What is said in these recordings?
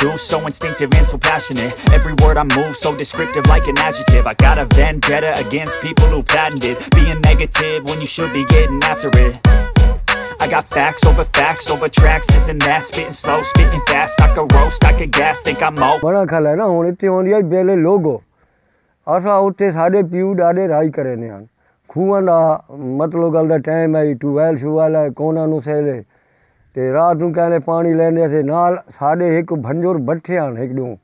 do So instinctive and so passionate. Every word I move so descriptive like an adjective. I got a vendetta against people who patented Being negative when you should be getting after it. I got facts over facts over tracks This and that, spitting slow, spitting fast. I could roast, I could gas, think I'm old ਨੂੰ ਸੇਲੇ ਤੇ ਰਾਤ ਨੂੰ ਕਹਿੰਦੇ ਪਾਣੀ ਲੈਂਦੇ ਸੀ ਨਾਲ ਸਾਡੇ ਇੱਕ ਭੰਜੋਰ ਬੱਠੇ ਹਨ ਇੱਕ ਨੂੰ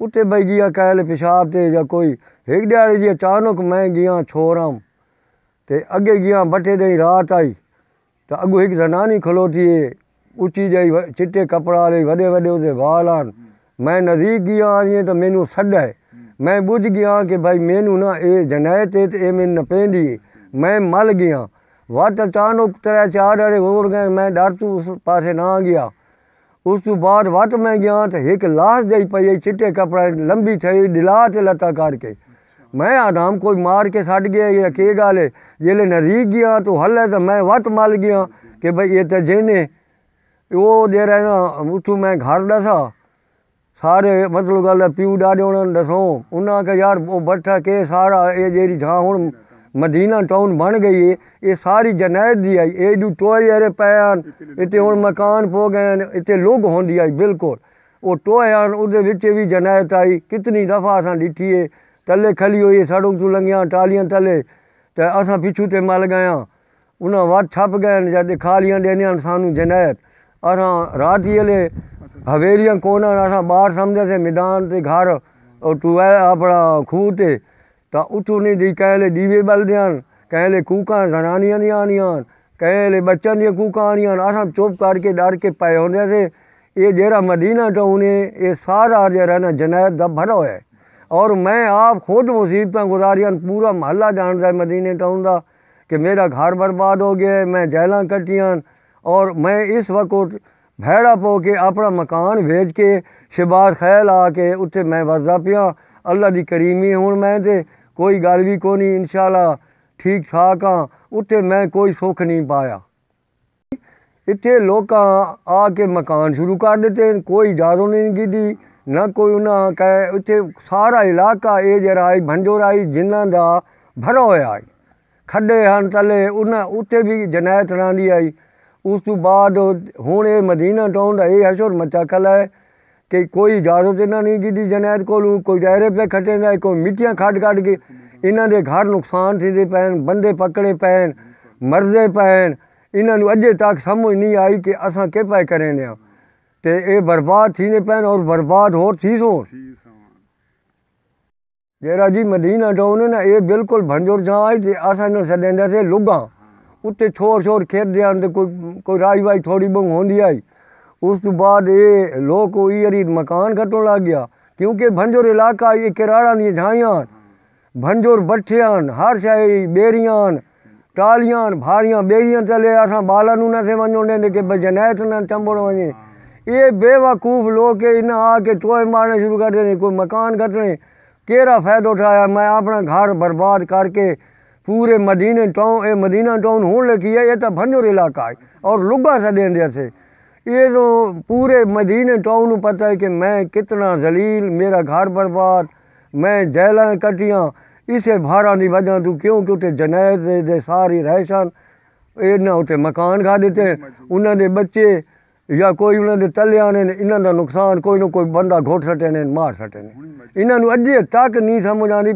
ਉੱਤੇ ਬਈ ਗਿਆ ਕਹਿੰਦੇ ਪਿਸ਼ਾਬ ਤੇ ਜਾਂ ਕੋਈ ਇੱਕ ਦਿਹਾੜੀ ਜੀ ਅਚਾਨਕ ਮੈਂ ਗਿਆ ਛੋਰਾਂ ਤੇ ਅੱਗੇ ਗਿਆ ਬੱਠੇ ਦੇ ਰਾਤ ਆਈ ਤਾਂ ਅੱਗੋਂ ਇੱਕ ਜ਼ਨਾਨੀ ਖਲੋਤੀ ਹੈ ਉੱਚੀ ਜਿਹੀ ਵ- ਚਿੱਟੇ ਕੱਪੜਾ ਵਾਲੀ ਵੱਡੇ ਵੱਡੇ ਉਹਦੇ ਵਾਲ ਹਨ ਮੈਂ ਨਜ਼ਦੀਕ ਗਿਆ ਆਈਏ ਤਾਂ ਮੈਨੂੰ ਸੱਦਾ ਮੈਂ ਬੁੱਝ ਗਿਆ ਕਿ ਭਾਈ ਮੈਨੂੰ ਨਾ ਇਹ ਜਨਾਇਤ ਹੈ ਤੇ ਇਹ ਮੈਨੂੰ ਨਪੇਂਦੀ ਹੈ ਮੈਂ ਮਲ ਗਿਆ ਵੱਟ ਅਚਾਨਕ ਤਰੇ ਚਾਰ ਡਰੇ ਹੋਰ ਗਏ ਮੈਂ ਡਰ ਤੋਂ ਉਸ ਪਾਸੇ ਨਾ ਗਿਆ ਉਸ ਤੋਂ ਬਾਅਦ ਵੱਟ ਮੈਂ ਗਿਆ ਤਾਂ ਇੱਕ ਲਾਸ਼ ਜਿਹੀ ਪਈ ਹੈ ਚਿੱਟੇ ਕੱਪੜਾ ਲੰਬੀ ਥਈ ਦਿਲਾ ਤੇ ਲੱਤਾ ਕਰਕੇ ਮੈਂ ਆਰਾਮ ਕੋਈ ਮਾਰ ਕੇ ਛੱਡ ਗਿਆ ਜਾਂ ਕੀ ਗੱਲ ਹੈ ਜਿਹੜੇ ਨਜ਼ਦੀਕ ਗਿਆ ਤਾਂ ਹੱਲੇ ਤਾਂ ਮੈਂ ਵੱਟ ਮਲ ਗਿਆ ਕਿ ਭਈ ਇਹ ਤਾਂ ਜਿਹਨੇ ਉਹ ਜਿਹੜਾ ਨਾ ਉੱਥੋਂ ਮੈਂ ਘਰ ਦੱਸਾਂ ਸਾਰੇ ਮਤਲਬ ਗੱਲ ਹੈ, ਪਿਓ ਡਾਡੇ ਉਹਨਾਂ ਨੂੰ ਦੱਸੋ ਉਹਨਾਂ ਕਿ ਯਾਰ ਉਹ ਬੱਠਾ ਕੇ ਸਾਰਾ ਇਹ ਜਿਹੜੀ ਥਾਂ मदीना टाउन बन गई है। ये सारी जनायत दी आई। एडू टोए अरे पैन इतने हूँ मकान पो गए इतने लोग होंदी आई बिल्कुल। वो टोए आन भी जनायत आई। कितनी दफ़ा असां ॾिठी है। तले खली हुई सड़क तू लंघिया, टालियाँ तले तो अस पिछू ते मल गया उन्हें वट गए जद खालियाँ देनिया सू जनायत। अस रात वेले हवेलियाँ को असां ॿार सम्झंदासीं मैदान ते घर, और टू अपना खूह से ਤੇ ਘਰ ਉਹ ਟੂਆ ਆਪਣਾ ਖੂਹ ਤੇ ਤਾਂ ਉੱਥੋਂ ਨਹੀਂ ਦੀ ਕਹਿਲੇ ਦੀਵੇ ਬਲਦੇ ਹਨ ਕਹਿਲੇ ਕੂਕਾਂ ਜ਼ਨਾਨੀਆਂ ਦੀਆਂ ਆਣੀਆਂ ਕਹਿਲੇ ਬੱਚਿਆਂ ਦੀਆਂ ਕੂਕਾਂ ਆਣੀਆਂ ਅਸਾਂ ਚੁੱਪ ਕਰਕੇ ਡਰ ਕੇ ਪਏ ਹੁੰਦੇ ਸੀ ਇਹ ਜਿਹੜਾ ਮਦੀਨਾ ਟਾਊਨ ਹੈ ਇਹ ਸਾਰਾ ਜਿਹੜਾ ਨਾ ਜਨਾਇਤ ਦਾ ਭਰਾ ਹੋਇਆ ਹੈ ਔਰ ਮੈਂ ਆਪ ਖੁਦ ਮੁਸੀਬਤਾਂ ਗੁਜ਼ਾਰੀਆਂ ਪੂਰਾ ਮਹੱਲਾ ਜਾਣਦਾ ਹੈ ਮਦੀਨੇ ਟਾਊਨ ਦਾ ਕਿ ਮੇਰਾ ਘਰ ਬਰਬਾਦ ਹੋ ਗਿਆ ਹੈ, ਮੈਂ ਜੈਲਾਂ ਕੱਟੀਆਂ ਔਰ ਮੈਂ ਇਸ ਵਕਤ ਭੈੜਾ ਪੋ ਕੇ ਆਪਣਾ ਮਕਾਨ ਵੇਚ ਕੇ ਸ਼ਿਬਾਜ਼ ਖੈਲ ਆ ਕੇ ਉੱਥੇ ਮੈਂ ਵਸਦਾ ਪਿਆ ਅੱਲਾ ਦੀ ਕਰੀਮੀ ਹੁਣ ਮੈਂ ਤੇ ਕੋਈ ਗੱਲ ਵੀ ਕੋਈ ਨਹੀਂ, ਇਨਸ਼ਾਅੱਲਾ ਠੀਕ ਠਾਕ ਹਾਂ। ਉੱਥੇ ਮੈਂ ਕੋਈ ਸੁੱਖ ਨਹੀਂ ਪਾਇਆ। ਇੱਥੇ ਲੋਕਾਂ ਆ ਕੇ ਮਕਾਨ ਸ਼ੁਰੂ ਕਰ ਦਿੱਤੇ, ਕੋਈ ਇਜਾਜ਼ਤ ਨਹੀਂ ਕੀਤੀ, ਨਾ ਕੋਈ ਉਹਨਾਂ ਕਹੇ ਉੱਥੇ ਸਾਰਾ ਇਲਾਕਾ ਇਹ ਜਿਹੜਾ ਹੈ ਭੰਜੋਰਾਈ ਜਿਨ੍ਹਾਂ ਦਾ ਭਰਾ ਹੋਇਆ ਹੈ। ਖੱਡੇ ਹਨ, ਤਲੇ, ਉਹਨਾਂ ਉੱਤੇ ਵੀ ਜਨਾਇਤ ਰਾਂਦੀ ਆਈ। ਉਸ ਤੋਂ ਬਾਅਦ ਹੁਣ ਇਹ ਮਦੀਨਾ ਟਾਊਨ ਦਾ ਇਹ ਹਸ਼ਰ ਮਚਾ ਕਲਾ ਹੈ। ਕਿ ਕੋਈ ਇਜਾਜ਼ਤ ਇਹਨਾਂ ਨਹੀਂ ਕੀਤੀ ਜਨਾਇਤ ਕੋਲੋਂ ਕੋਈ ਦਾਇਰੇ ਪੇ ਖੱਟੇਂਦਾ ਹੈ, ਕੋਈ ਮਿੱਟੀਆਂ ਖੱਡ ਕੱਢ ਕੇ ਇਹਨਾਂ ਦੇ ਘਰ ਨੁਕਸਾਨ ਥੀਂਦੇ ਪੈਣ ਬੰਦੇ ਪਕੜੇ ਪੈਣ ਮਰਦੇ ਪੈਣ ਇਹਨਾਂ ਨੂੰ ਅਜੇ ਤੱਕ ਸਮਝ ਨਹੀਂ ਆਈ ਕਿ ਅਸਾਂ ਕਿ ਪਏ ਕਰਨੇ ਆ। ਤੇ ਇਹ ਬਰਬਾਦ ਥੀਂਦੇ ਪੈਣ ਔਰ ਬਰਬਾਦ ਹੋਰ ਥੀ ਸੋ ਜਿਹੜਾ ਜੀ ਮਦੀਨਾ ਟਾਊਨ ਹੈ ਨਾ ਇਹ ਬਿਲਕੁਲ ਭੰਜੋਰ ਜਾਂ ਆਈ ਤੇ ਅਸਾਂ ਨੂੰ ਸਦਿੰਦੇ ਸੀ ਲੁੱਗਾ ਉੱਤੇ ਛੋਰ ਛੋਰ ਖੇਡਦੇ ਹਨ ਤੇ ਕੋਈ ਕੋਈ ਰਾਈ ਵਾਈ ਥੋੜੀ ਬਹੁ ਹੁੰਦੀ ਆਈ। उस बाद ये लोग ਲੋਕ मकान ਅਰੀ लग गया। क्योंकि ਗਿਆ इलाका, ये किराड़ा ਇਹ ਕਿਰਾੜਾਂ ਦੀਆਂ भंजोर बठियान, हर शइ बेरियान, टालियान, भारियाँ ॿेड़ियाँ चले, अस बालन न ते वञो ॾे जनैत न चंबण वञे। ये बेवकूफ़ लोग इन आ के टोए मारने शुरू कर देने, कोई मकान कटने, केरा फ़ायदा उठाया, मैं अपना घर बर्बाद करके पूरे मदीने टाउन ए मदीना टाउन हूँ लिखी है, ये तो भंजोर इलाका है, और लुगा दिया से ये तो पूरे मदीने टाउन ਨੂੰ पता है कि मैं कितना जलील मेरा घर बर्बाद मैं जैलां कटियां इसे भारा ਦੀ ਵਜ੍ਹਾ ਤੋਂ ਕਿਉਂਕਿ ਉੱਤੇ ਜਨਾਇਤ ਦੇ- ਦੇ ਸਾਰੀ ਰਹਿਸ਼ਾਨ ਇਹਨਾਂ ਉੱਤੇ ਮਕਾਨ ਖਾ ਦਿੱਤੇ ਉਹਨਾਂ ਦੇ ਬੱਚੇ ਜਾਂ ਕੋਈ ਉਹਨਾਂ ਦੇ ਤਲਿਆਂ ਨੇ ਇਹਨਾਂ ਦਾ ਨੁਕਸਾਨ ਕੋਈ ਨਾ ਕੋਈ ਬੰਦਾ ਘੋਟ ਸਟੇ ਨੇ ਮਾਰ ਸਟੇ ਨੇ ਇਹਨਾਂ ਨੂੰ ਅੱਜੇ ਤੱਕ ਨਹੀਂ ਸਮਝ ਆਉਂਦੀ